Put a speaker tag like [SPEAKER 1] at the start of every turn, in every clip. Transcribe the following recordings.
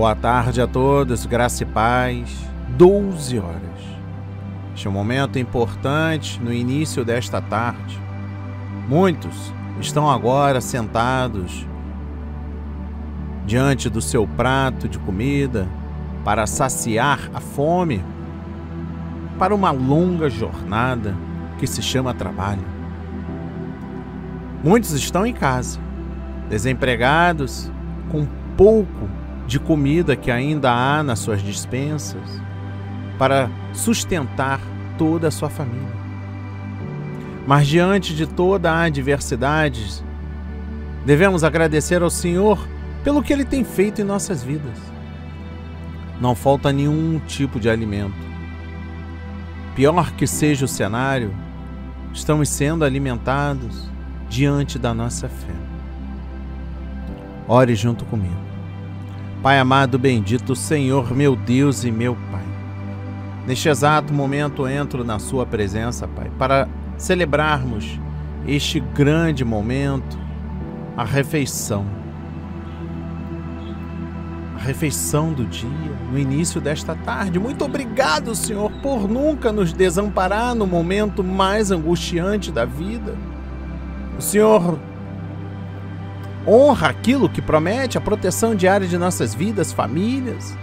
[SPEAKER 1] Boa tarde a todos, graça e paz. 12 horas. Este é um momento importante no início desta tarde. Muitos estão agora sentados diante do seu prato de comida para saciar a fome para uma longa jornada que se chama trabalho. Muitos estão em casa, desempregados, com pouco de comida que ainda há nas suas dispensas para sustentar toda a sua família. Mas diante de toda a adversidade, devemos agradecer ao Senhor pelo que Ele tem feito em nossas vidas. Não falta nenhum tipo de alimento. Pior que seja o cenário, estamos sendo alimentados diante da nossa fé. Ore junto comigo. Pai amado, bendito Senhor, meu Deus e meu Pai. Neste exato momento entro na Sua presença, Pai, para celebrarmos este grande momento, a refeição. A refeição do dia, no início desta tarde. Muito obrigado, Senhor, por nunca nos desamparar no momento mais angustiante da vida. O Senhor honra aquilo que promete, a proteção diária de nossas vidas, famílias,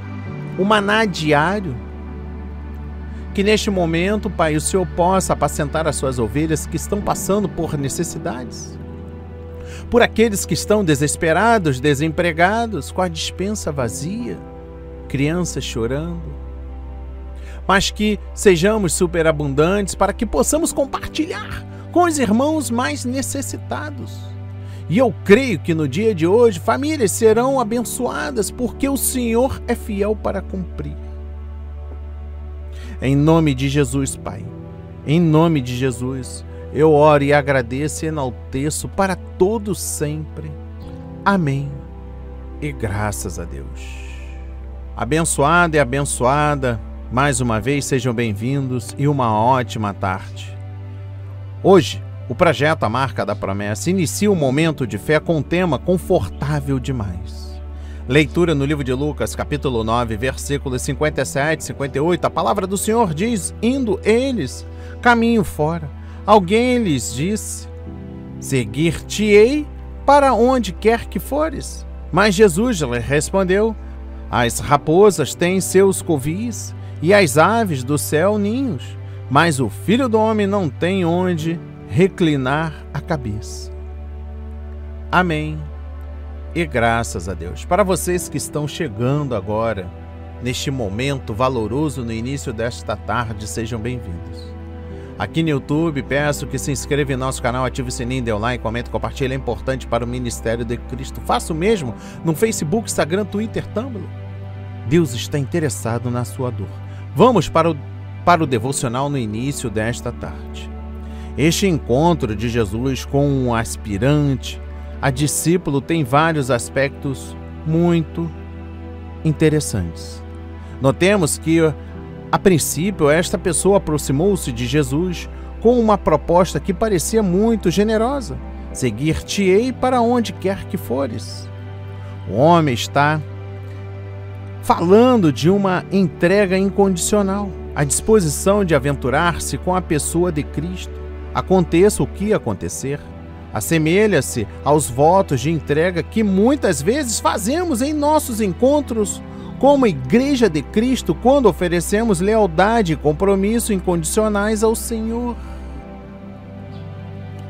[SPEAKER 1] o maná diário. Que neste momento, Pai, o Senhor possa apacentar as suas ovelhas que estão passando por necessidades. Por aqueles que estão desesperados, desempregados, com a dispensa vazia, crianças chorando. Mas que sejamos superabundantes para que possamos compartilhar com os irmãos mais necessitados e eu creio que no dia de hoje famílias serão abençoadas porque o Senhor é fiel para cumprir. Em nome de Jesus, Pai, em nome de Jesus, eu oro e agradeço e enalteço para todos sempre. Amém. E graças a Deus. Abençoado e abençoada, mais uma vez sejam bem-vindos e uma ótima tarde. Hoje o projeto A Marca da Promessa inicia o momento de fé com um tema confortável demais. Leitura no livro de Lucas, capítulo 9, versículos 57 e 58. A palavra do Senhor diz: Indo eles caminho fora, alguém lhes disse: Seguir-te-ei para onde quer que fores. Mas Jesus lhe respondeu: As raposas têm seus covis e as aves do céu ninhos, mas o filho do homem não tem onde reclinar a cabeça. Amém. E graças a Deus. Para vocês que estão chegando agora, neste momento valoroso no início desta tarde, sejam bem-vindos. Aqui no YouTube, peço que se inscreva em nosso canal, ative o sininho, dê um like, comente, compartilhe, é importante para o Ministério de Cristo. Faça o mesmo no Facebook, Instagram, Twitter, Tumblr. Deus está interessado na sua dor. Vamos para o, para o devocional no início desta tarde. Este encontro de Jesus com um aspirante a discípulo tem vários aspectos muito interessantes. Notemos que, a princípio, esta pessoa aproximou-se de Jesus com uma proposta que parecia muito generosa: Seguir-te-ei para onde quer que fores. O homem está falando de uma entrega incondicional, a disposição de aventurar-se com a pessoa de Cristo Aconteça o que acontecer, assemelha-se aos votos de entrega que muitas vezes fazemos em nossos encontros como Igreja de Cristo quando oferecemos lealdade e compromisso incondicionais ao Senhor.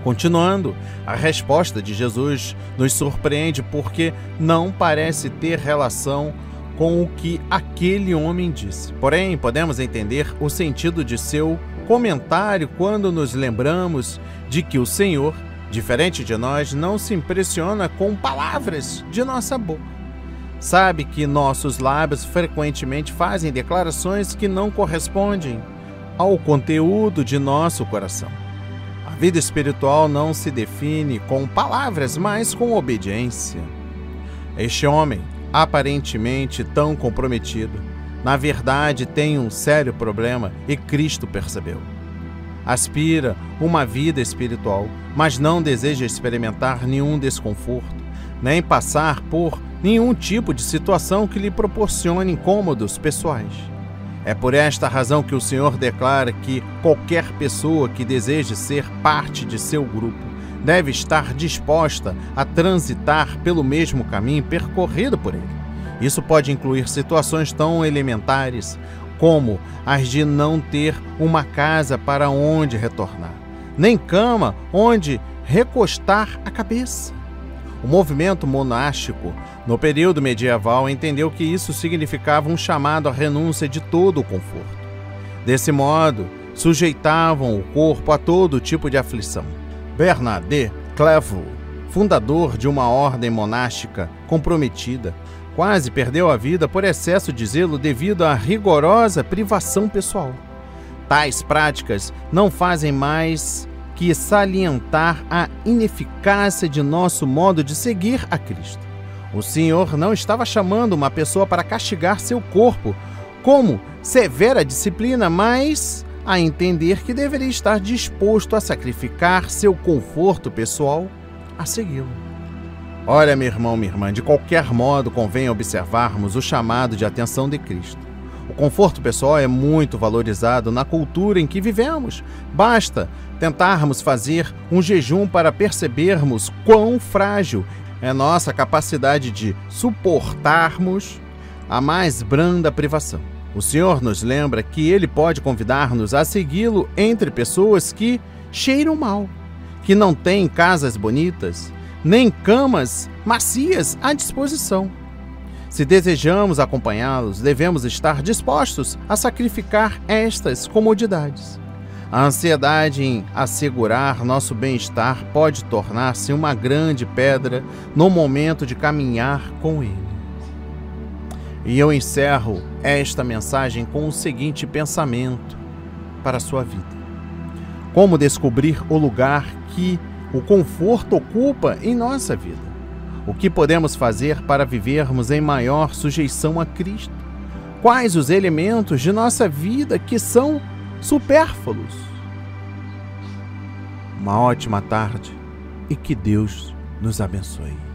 [SPEAKER 1] Continuando, a resposta de Jesus nos surpreende porque não parece ter relação com o que aquele homem disse. Porém, podemos entender o sentido de seu comentário quando nos lembramos de que o Senhor, diferente de nós, não se impressiona com palavras de nossa boca. Sabe que nossos lábios frequentemente fazem declarações que não correspondem ao conteúdo de nosso coração. A vida espiritual não se define com palavras, mas com obediência. Este homem, aparentemente tão comprometido, na verdade tem um sério problema e Cristo percebeu. Aspira uma vida espiritual, mas não deseja experimentar nenhum desconforto, nem passar por nenhum tipo de situação que lhe proporcione incômodos pessoais. É por esta razão que o Senhor declara que qualquer pessoa que deseje ser parte de seu grupo deve estar disposta a transitar pelo mesmo caminho percorrido por ele. Isso pode incluir situações tão elementares como as de não ter uma casa para onde retornar, nem cama onde recostar a cabeça. O movimento monástico, no período medieval, entendeu que isso significava um chamado à renúncia de todo o conforto. Desse modo, sujeitavam o corpo a todo tipo de aflição. Bernard de Clairvaux, fundador de uma ordem monástica comprometida, quase perdeu a vida por excesso de zelo devido à rigorosa privação pessoal. Tais práticas não fazem mais que salientar a ineficácia de nosso modo de seguir a Cristo. O Senhor não estava chamando uma pessoa para castigar seu corpo como severa disciplina, mas a entender que deveria estar disposto a sacrificar seu conforto pessoal a segui-lo. Olha, meu irmão, minha irmã, de qualquer modo convém observarmos o chamado de atenção de Cristo. O conforto pessoal é muito valorizado na cultura em que vivemos. Basta tentarmos fazer um jejum para percebermos quão frágil é nossa capacidade de suportarmos a mais branda privação. O Senhor nos lembra que Ele pode convidar-nos a segui-lo entre pessoas que cheiram mal, que não têm casas bonitas, nem camas macias à disposição. Se desejamos acompanhá-los, devemos estar dispostos a sacrificar estas comodidades. A ansiedade em assegurar nosso bem-estar pode tornar-se uma grande pedra no momento de caminhar com Ele. E eu encerro esta mensagem com o seguinte pensamento para a sua vida: Como descobrir o lugar que o conforto ocupa em nossa vida? O que podemos fazer para vivermos em maior sujeição a Cristo? Quais os elementos de nossa vida que são supérfluos? Uma ótima tarde e que Deus nos abençoe.